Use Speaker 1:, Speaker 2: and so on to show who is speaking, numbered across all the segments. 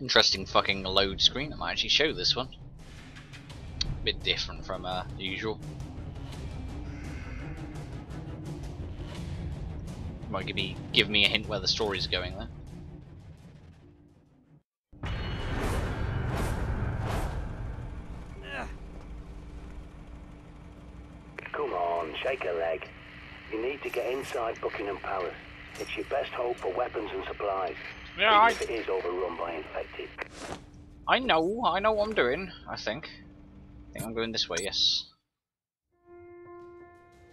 Speaker 1: Interesting fucking load screen. I might actually show this one. A bit different from uh, usual. Might give me give me a hint where the story's going there.
Speaker 2: Come on, shake a leg. You need to get inside Buckingham Palace. It's your best hope for weapons and supplies.
Speaker 1: Yeah, I-
Speaker 2: is overrun by infected.
Speaker 1: I know, I know what I'm doing, I think. I think I'm going this way, yes.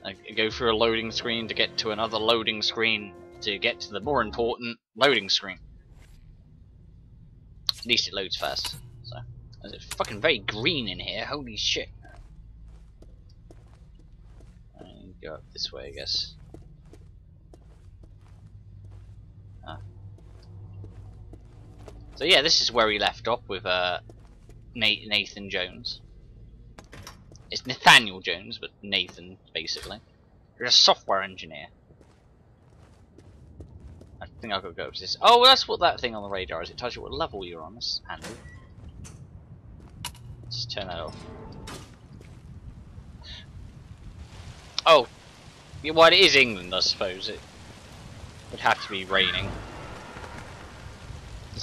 Speaker 1: I go through a loading screen to get to another loading screen to get to the more important loading screen. At least it loads fast. So, it's fucking very green in here, holy shit. I go up this way, I guess. So yeah, this is where we left off with uh, Na- Nathan Jones. It's Nathaniel Jones, but Nathan, basically. You're a software engineer. I think I've got to go up to this. Oh, that's what that thing on the radar is. It tells you what level you're on. That's handy. Let's turn that off. Oh, well, it is England, I suppose. It would have to be raining.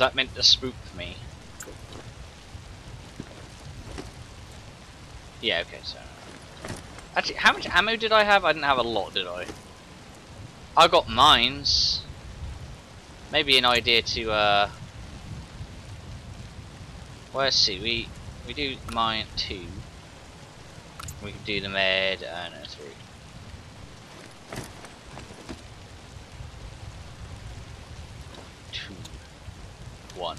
Speaker 1: That meant to spook me? Yeah, okay, so... Actually, how much ammo did I have? I didn't have a lot, did I? I got mines. Maybe an idea to, uh... Well, let's see, we, we do mine 2. We can do the med, uh, no, 3. Two. One.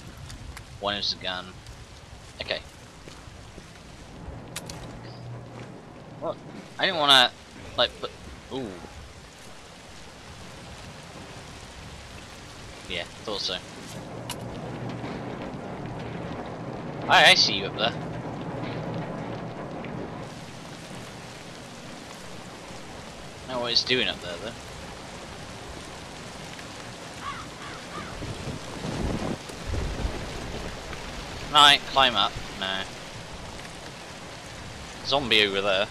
Speaker 1: One is the gun. Okay. What? I didn't want to, like, put. Ooh. Yeah, thought so. I, I see you up there. I know what it's doing up there, though. Right, climb up. No. Zombie over there.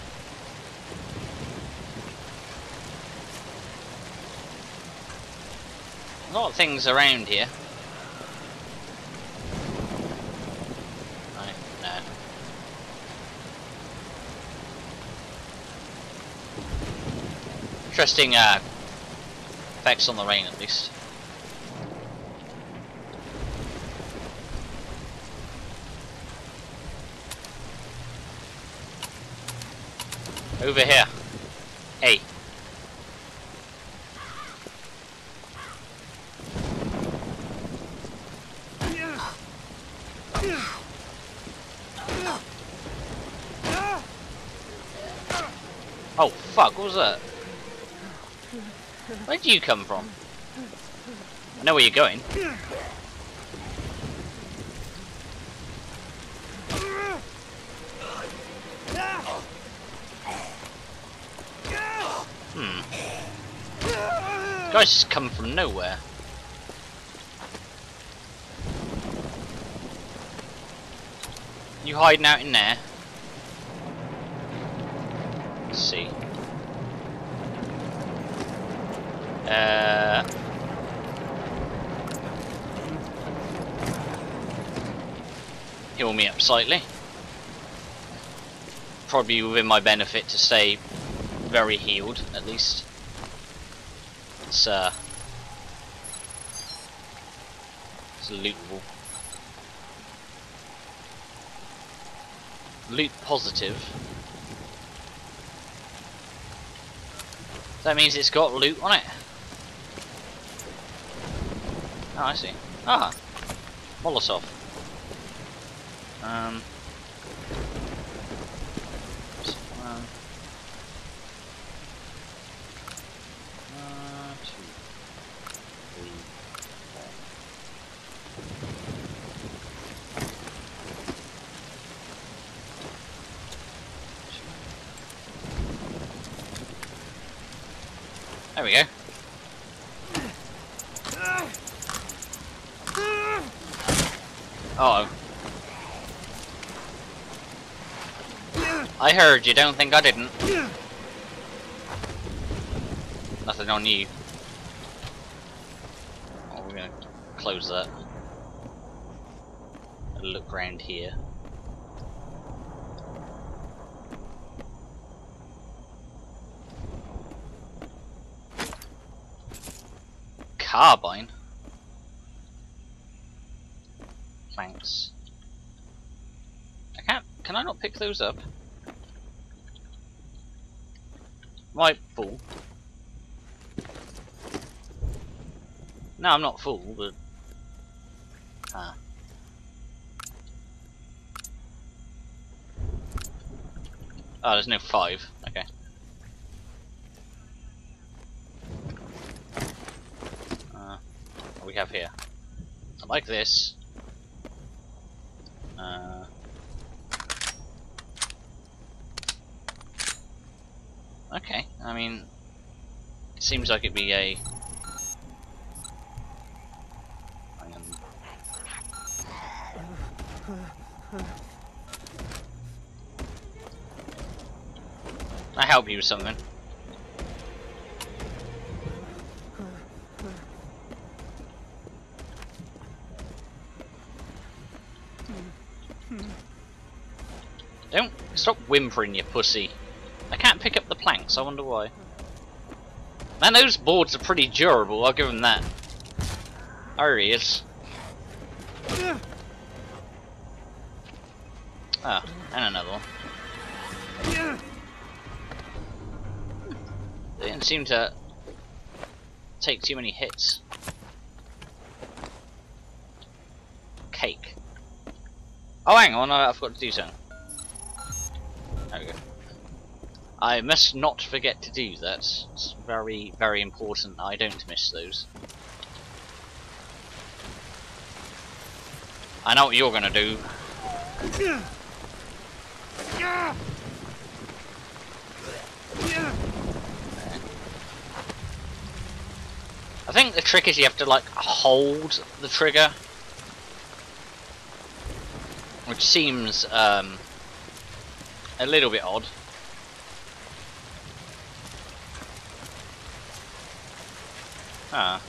Speaker 1: A lot of things around here. Right, no. Interesting uh, effects on the rain at least. Over here. Hey. Oh fuck, what was that? Where'd you come from? I know where you're going. Hmm. Guys just come from nowhere. You hiding out in there? Let's see. Uh. Heal me up slightly. Probably within my benefit to stay very healed, at least. It's uh, it's lootable. Loot positive. That means it's got loot on it. Oh, I see. Ah, Molotov. Um. so, um, one, two, three, four. There we go. Oh. I heard you, don't think I didn't. Nothing on you. Oh, we're gonna close that. Look round here. Carbine? Thanks. I can't, can I not pick those up? My full. No, I'm not full, but... Ah. Oh, there's no five. Okay. Uh, what we have here? I like this. Uh, okay, I mean, it seems like it'd be a. I help you with something. Stop whimpering, you pussy. I can't pick up the planks, I wonder why. Man, those boards are pretty durable, I'll give them that. There he is. Ah, and another one. They didn't seem to take too many hits. Cake. Oh, hang on, I forgot to do something. I must not forget to do that. It's very, very important I don't miss those. I know what you're gonna do. I think the trick is you have to like hold the trigger. Which seems um, a little bit odd. Ah.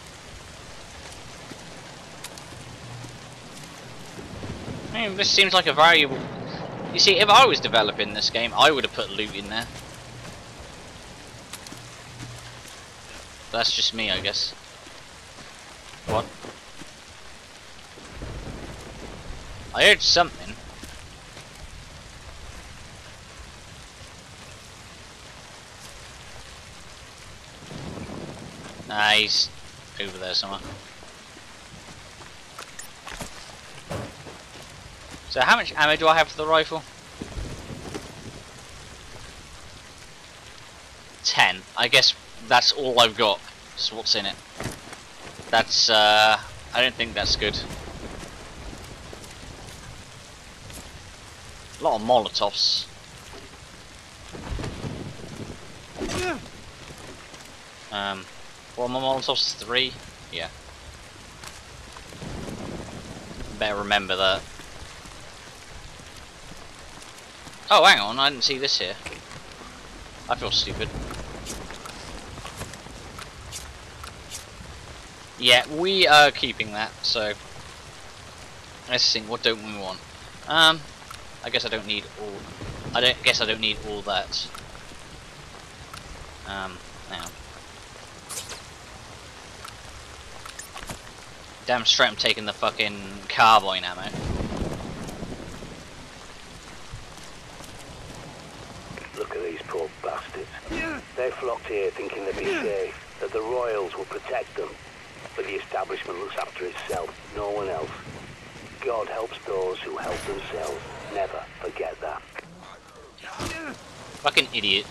Speaker 1: I mean, this seems like a valuable... You see, if I was developing this game, I would have put loot in there. That's just me, I guess. What? I heard something. Nah, he's over there somewhere. So how much ammo do I have for the rifle? 10. I guess that's all I've got. So what's in it. That's, uh, I don't think that's good. A lot of Molotovs. Um, are my Molotovs? Three? Yeah. Better remember that. Oh, hang on, I didn't see this here. I feel stupid. Yeah, we are keeping that, so... Let's see, what don't we want? Um, I guess I don't need all... I don't guess I don't need all that. Um, now. Damn straight I'm taking the fucking carbine ammo.
Speaker 2: Look at these poor bastards. They flocked here thinking they'd be safe, that the royals will protect them. But the establishment looks after itself, no one else. God helps those who help themselves. Never forget that.
Speaker 1: Fucking idiot.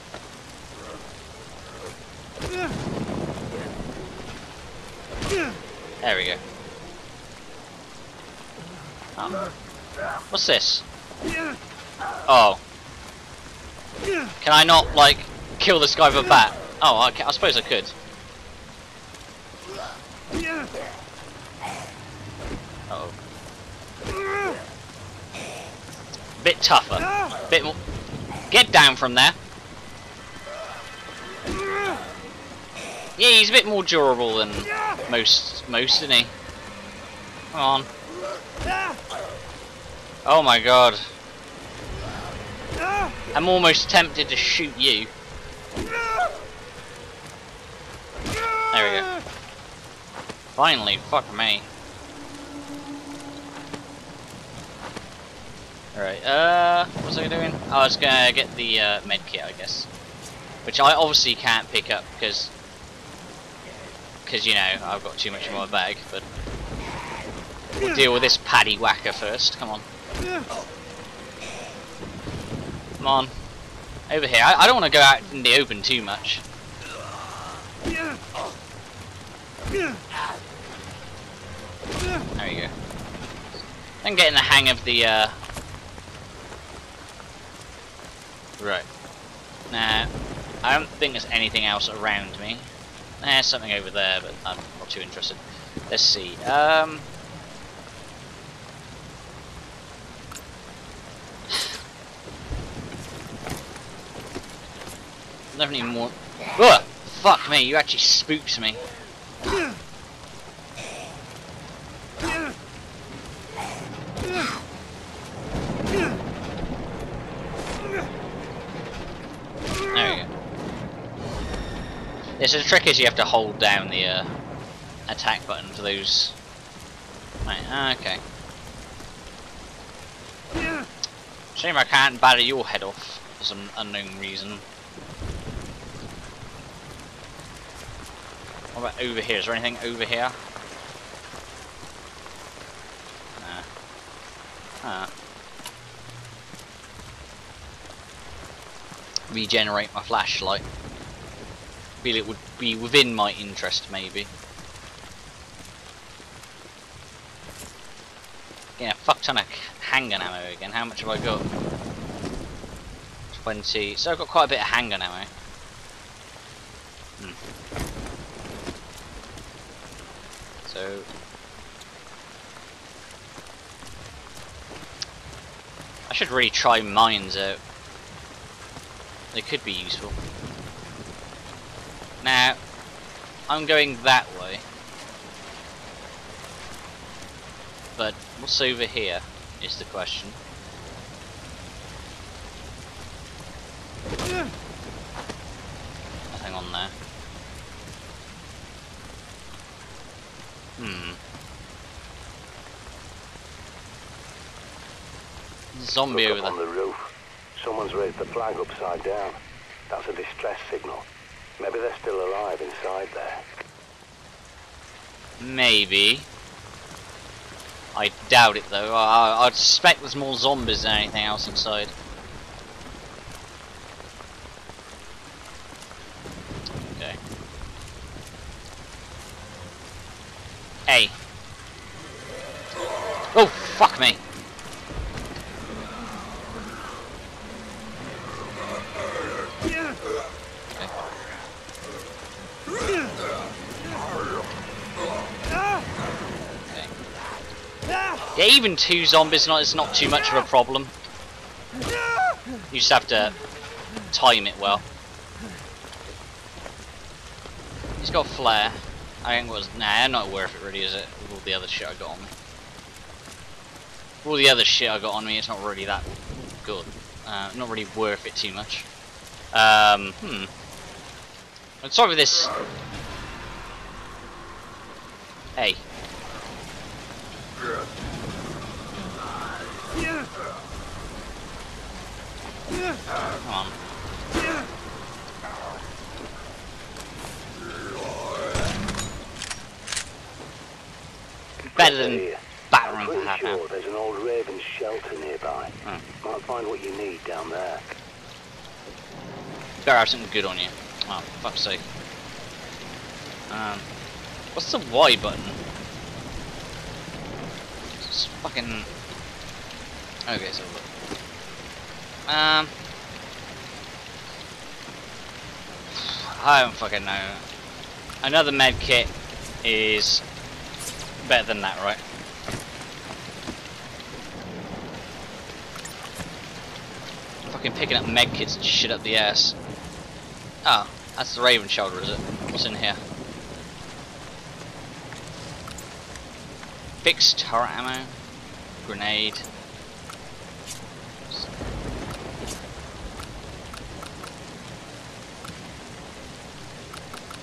Speaker 1: There we go. Oh. What's this? Oh. Can I not, like, kill this guy with a bat? Oh, I, I suppose I could. Uh oh. Bit tougher. Bit more. Get down from there. Yeah, he's a bit more durable than most, most, isn't he? Come on. Oh my god. I'm almost tempted to shoot you. There we go. Finally, fuck me. Alright, uh, what was I doing? I was gonna get the uh, med kit, I guess. Which I obviously can't pick up because, because you know, I've got too much in my bag, but we'll deal with this paddy whacker first, come on. Come on. Over here. I, I don't want to go out in the open too much. There you go. I'm getting the hang of the, uh... Right. Now, I don't think there's anything else around me. There's something over there, but I'm not too interested. Let's see. Um... Never even more. Ugh! Fuck me, you actually spooked me. There we go. Yes, the trick is you have to hold down the uh, attack button for those. Right, ah, okay. Shame I can't batter your head off for some unknown reason. What about over here? Is there anything over here? Nah. Ah. Regenerate my flashlight. Feel it would be within my interest, maybe. Yeah, fuck ton of handgun ammo again. How much have I got? 20. So I've got quite a bit of handgun ammo. Hmm. So I should really try mines out. They could be useful. Now, I'm going that way. But what's over here is the question. Nothing on there. Hmm. Zombie
Speaker 2: Look
Speaker 1: over there.
Speaker 2: on the roof. Someone's raised the flag upside down. That's a distress signal. Maybe they're still alive inside there.
Speaker 1: Maybe. I doubt it though. I, I'd suspect there's more zombies than anything else inside. Okay. Hey. Oh, fuck me. Okay. Yeah, even two zombies not is not too much of a problem. You just have to time it well. He's got flare. I think it was nah, not worth it really, is it? With all the other shit I got on me. With all the other shit I got on me, it's not really that good. Uh, not really worth it too much. Um, hmm. I'm sorry with this. Hey. Come on. Better than battering for half
Speaker 2: sure there's an old Raven shelter nearby.
Speaker 1: Hmm.
Speaker 2: Might find what you need down there.
Speaker 1: Better have something good on you. Oh, fuck's sake. Um, what's the Y button? It's fucking. Okay, so look. Um, I don't fucking know. Another med kit is better than that, right? fucking picking up medkits and shit up the ass. Oh, that's the Raven shoulder, is it? What's in here? Fixed turret ammo, grenade.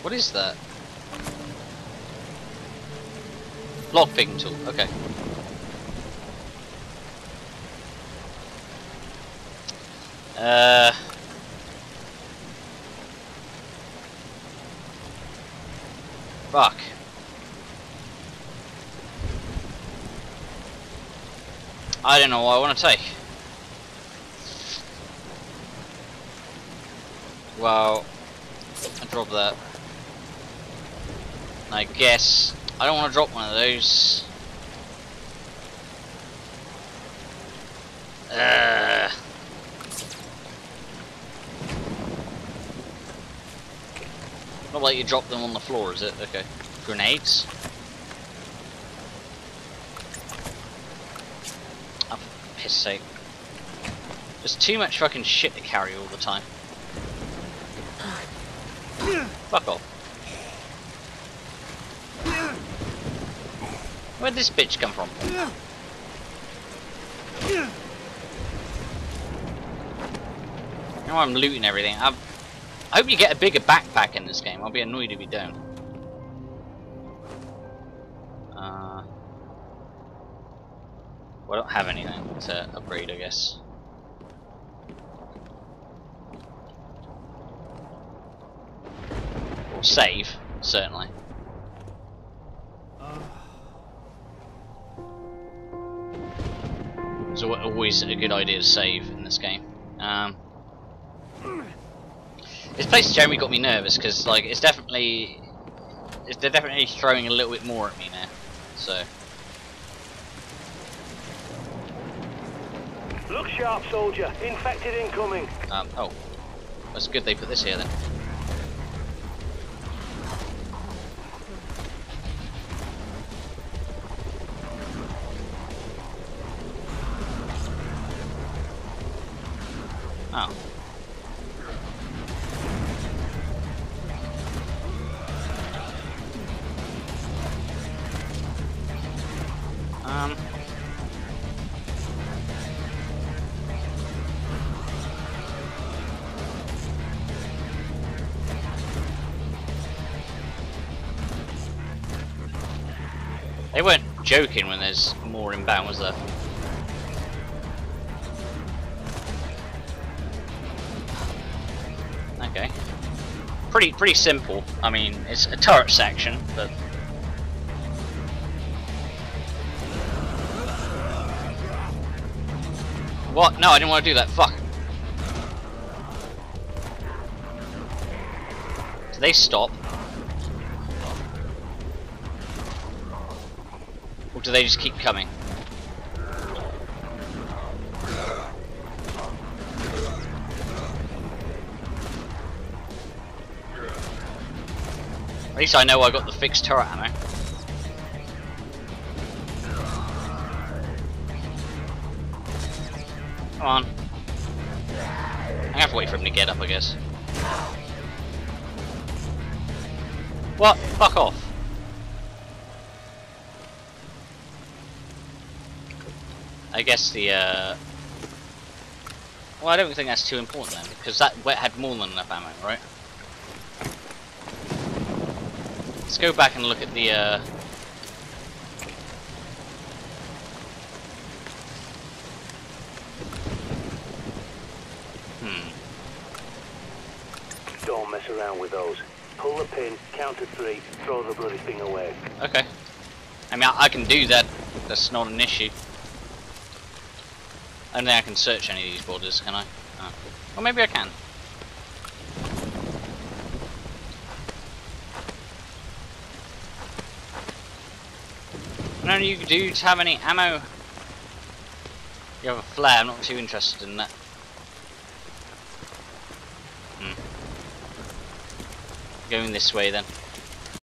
Speaker 1: What is that? Log picking tool, okay. Uh Fuck. I don't know what I want to take. Well, I drop that. I guess I don't want to drop one of those. Not like you drop them on the floor, is it? Okay. Grenades. Oh, for piss sake. There's too much fucking shit to carry all the time. Fuck off. Where'd this bitch come from? Now I'm looting everything. i I hope you get a bigger backpack in this game. I'll be annoyed if you don't. Uh, I don't have anything to upgrade, I guess. Or save, certainly. Always a good idea to save in this game. Um, this place generally got me nervous because like it's definitely it's, they're definitely throwing a little bit more at me now. So
Speaker 2: Look sharp, soldier. Infected incoming.
Speaker 1: um, oh, that's good they put this here then. Joking when there's more inbound, was there? Okay. Pretty pretty simple. I mean, it's a turret section, but What? No, I didn't want to do that. Fuck. Do they stop? Do they just keep coming? At least I know I got the fixed turret ammo. Come on. I have to wait for him to get up, I guess. What? Fuck off. I guess the, uh... Well, I don't think that's too important then, because that wet had more than enough ammo, right? Let's go back and look at the, uh... Hmm.
Speaker 2: Don't mess around with those. Pull the pin, count to three, throw the bloody thing away.
Speaker 1: Okay. I mean, I, I can do that. That's not an issue. I don't think I can search any of these borders, can I? Oh. Well, maybe I can. None of you dudes have any ammo? You have a flare, I'm not too interested in that. Hmm. Going this way then.